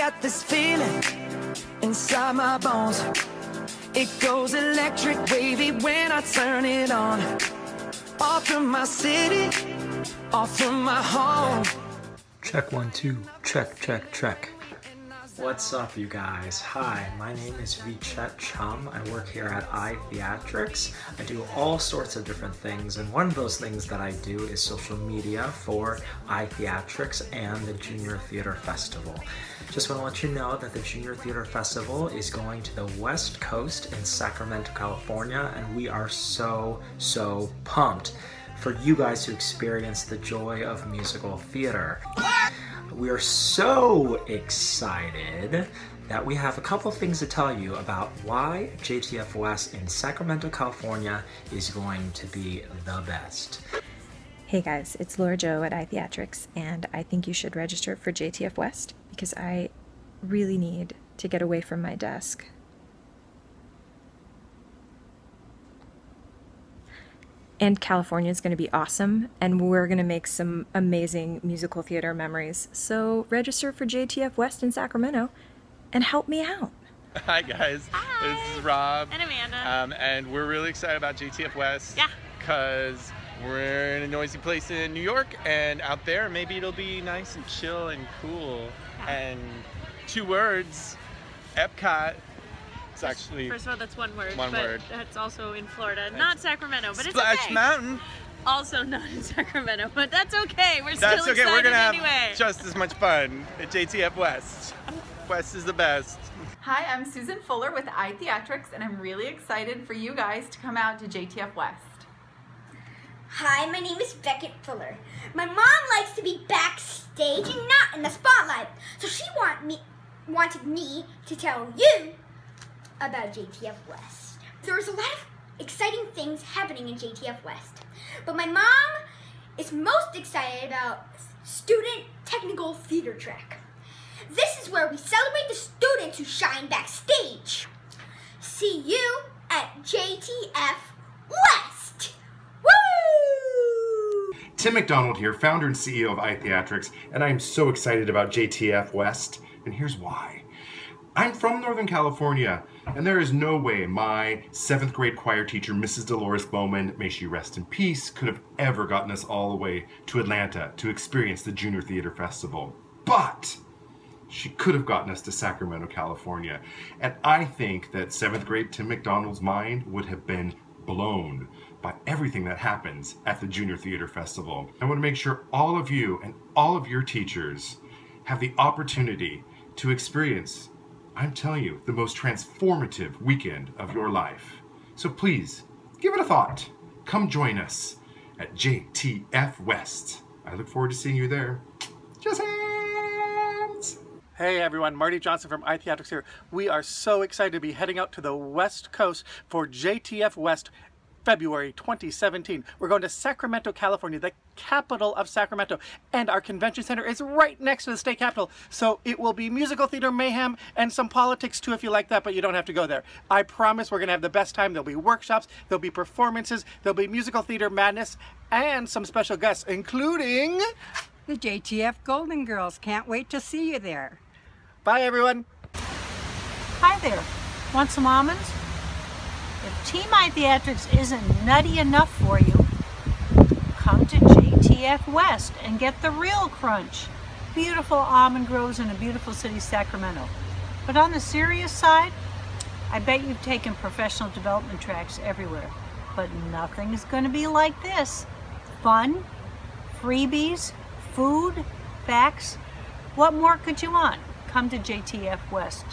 got this feeling inside my bones. It goes electric wavy when I turn it on. Off from my city, off from my home. Check one, two. Check, check, check. What's up, you guys? Hi, my name is Vichet Chum. I work here at iTheatrics. I do all sorts of different things, and one of those things that I do is social media for iTheatrics and the Junior Theater Festival. Just want to let you know that the Junior Theater Festival is going to the West Coast in Sacramento, California, and we are so, so pumped for you guys to experience the joy of musical theater. We are so excited that we have a couple things to tell you about why JTF West in Sacramento, California is going to be the best. Hey guys, it's Laura Joe at iTheatrics, and I think you should register for JTF West because I really need to get away from my desk. And California is going to be awesome, and we're going to make some amazing musical theater memories. So register for JTF West in Sacramento and help me out. Hi guys, Hi. this is Rob. And Amanda. Um, and we're really excited about JTF West. Yeah. Because we're in a noisy place in New York, and out there maybe it'll be nice and chill and cool. Yeah. And two words, Epcot. It's actually First of all, that's one word. One but word. That's also in Florida, not Sacramento, but Splash it's okay. Mountain. Also not in Sacramento, but that's okay. We're That's still okay. excited We're gonna have anyway. just as much fun at JTF West. West is the best. Hi, I'm Susan Fuller with iTheatrics, and I'm really excited for you guys to come out to JTF West. Hi, my name is Beckett Fuller. My mom likes to be backstage and not in the spotlight, so she want me wanted me to tell you about JTF West. There's a lot of exciting things happening in JTF West, but my mom is most excited about Student Technical Theater Track. This is where we celebrate the students who shine backstage. See you at JTF West. Woo! Tim McDonald here, founder and CEO of iTheatrics, and I'm so excited about JTF West, and here's why. I'm from Northern California, and there is no way my seventh grade choir teacher, Mrs. Dolores Bowman, may she rest in peace, could have ever gotten us all the way to Atlanta to experience the Junior Theater Festival. But she could have gotten us to Sacramento, California. And I think that seventh grade Tim McDonald's mind would have been blown by everything that happens at the Junior Theater Festival. I want to make sure all of you and all of your teachers have the opportunity to experience, I'm telling you, the most transformative weekend of your life. So please, give it a thought. Come join us at JTF West. I look forward to seeing you there. Just hands! Hey everyone, Marty Johnson from iTheatrics here. We are so excited to be heading out to the West Coast for JTF West February 2017. We're going to Sacramento, California, the capital of Sacramento, and our convention center is right next to the state capitol. So it will be musical theater mayhem and some politics too if you like that, but you don't have to go there. I promise we're going to have the best time. There'll be workshops, there'll be performances, there'll be musical theater madness, and some special guests, including... The JTF Golden Girls. Can't wait to see you there. Bye everyone! Hi there. Want some almonds? If Team Theatrics isn't nutty enough for you, come to JTF West and get the real crunch. Beautiful almond groves in a beautiful city, Sacramento. But on the serious side, I bet you've taken professional development tracks everywhere. But nothing's going to be like this. Fun, freebies, food, facts. What more could you want? Come to JTF West.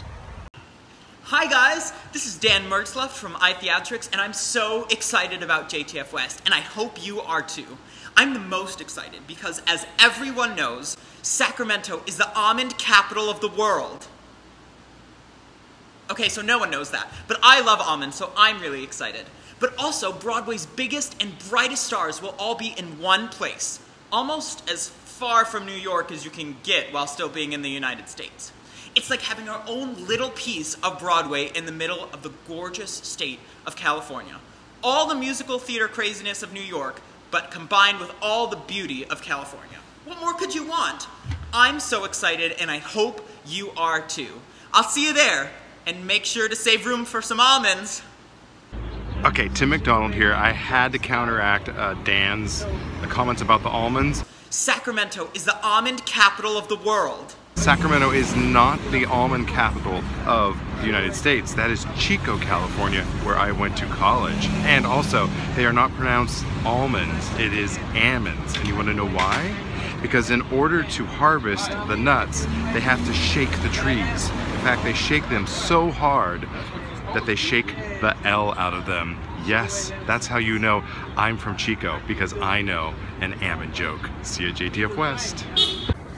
Hi guys, this is Dan Mertzlufft from iTheatrics, and I'm so excited about JTF West, and I hope you are too. I'm the most excited because, as everyone knows, Sacramento is the almond capital of the world. Okay, so no one knows that, but I love almonds, so I'm really excited. But also, Broadway's biggest and brightest stars will all be in one place, almost as far from New York as you can get while still being in the United States. It's like having our own little piece of Broadway in the middle of the gorgeous state of California. All the musical theater craziness of New York, but combined with all the beauty of California. What more could you want? I'm so excited, and I hope you are too. I'll see you there, and make sure to save room for some almonds. Okay, Tim McDonald here. I had to counteract uh, Dan's comments about the almonds. Sacramento is the almond capital of the world. Sacramento is not the almond capital of the United States. That is Chico, California, where I went to college. And also, they are not pronounced almonds, it is almonds. And you want to know why? Because in order to harvest the nuts, they have to shake the trees. In fact, they shake them so hard that they shake the L out of them. Yes, that's how you know I'm from Chico, because I know an almond joke. See you at JTF West.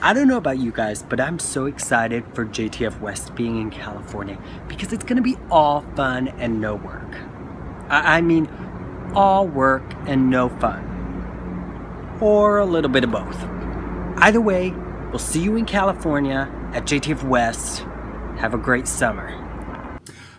I don't know about you guys, but I'm so excited for JTF West being in California because it's gonna be all fun and no work. I, I mean, all work and no fun. Or a little bit of both. Either way, we'll see you in California at JTF West. Have a great summer.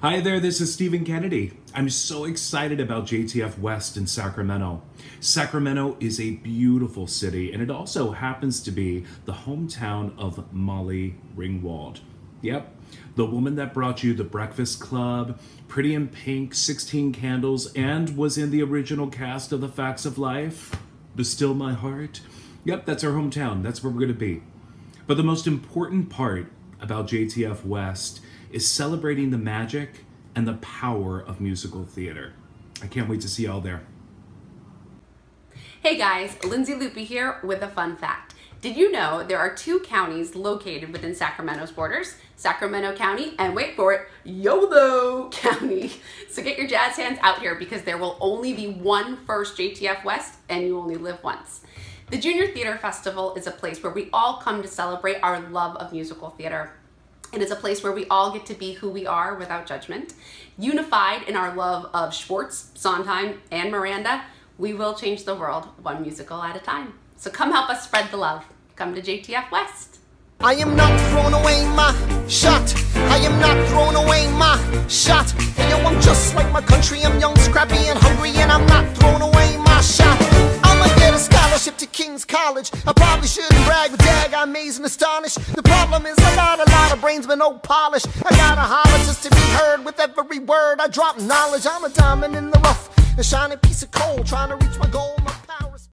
Hi there, this is Stephen Kennedy. I'm so excited about JTF West in Sacramento. Sacramento is a beautiful city, and it also happens to be the hometown of Molly Ringwald. Yep, the woman that brought you The Breakfast Club, Pretty in Pink, 16 Candles, and was in the original cast of The Facts of Life, But Still My Heart. Yep, that's our hometown. That's where we're going to be. But the most important part about JTF West is celebrating the magic and the power of musical theater. I can't wait to see y'all there. Hey guys, Lindsay Loopy here with a fun fact. Did you know there are two counties located within Sacramento's borders? Sacramento County and wait for it, Yolo County. So get your jazz hands out here because there will only be one first JTF West and you only live once. The Junior Theater Festival is a place where we all come to celebrate our love of musical theater. It is a place where we all get to be who we are without judgment. Unified in our love of Schwartz, Sondheim, and Miranda, we will change the world one musical at a time. So come help us spread the love. Come to JTF West. I am not throwing away my shot. I am not throwing away my shot. Hey yo, I'm just like my country. I'm young, scrappy, and hungry, and I'm not throwing away my shot. I'ma get a scholarship to King's College. I probably shouldn't brag, but dag, I'm amazed and astonished. The problem is I got a lot of brains, but no polish. I gotta holler just to be heard with every word. I drop knowledge. I'm a diamond in the rough, a shining piece of coal, trying to reach my goal. My